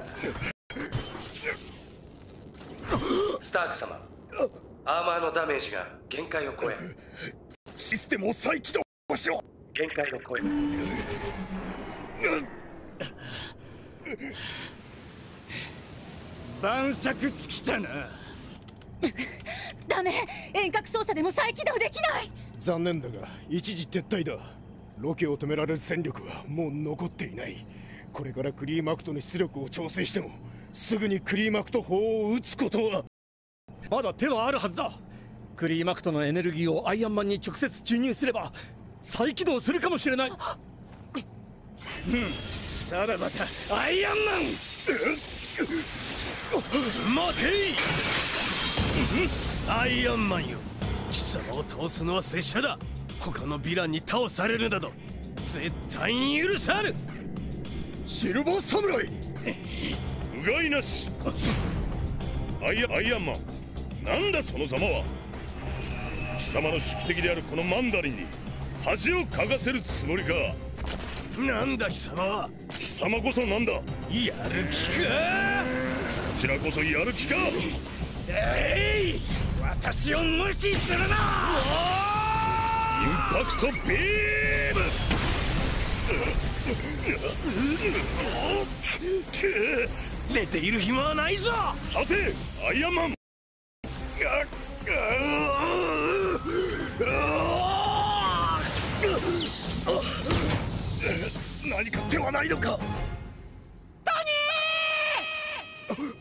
やスターク様アーマーのダメージが限界を超え。システムを再起動しろ限界を超え。晩酌尽きたな。ダメ。遠隔操作でも再起動できない。残念だが一時撤退だ。ロケを止められる戦力はもう残っていないこれからクリーマクトの出力を調整してもすぐにクリーマクト砲を撃つことは。まだ手はあるはずだ。クリーマクトのエネルギーをアイアンマンに直接注入すれば再起動するかもしれない。さらばだ。アイアンマン！待てい。アイアンマンよ。貴様を通すのは拙者だ。他のヴィランに倒されるなど絶対に許さぬシルバーサムライ不甲斐なし。アイアアイアンマン。なんだそのざまは。貴様の宿敵であるこのマンダリンに恥をかかせるつもりか。なんだ貴様は。貴様こそなんだ。やる気か。そちらこそやる気か。えい私を無視するな。インパクトビーく寝ている暇はないぞ。さてアイアンマン。何か手はないのかトニー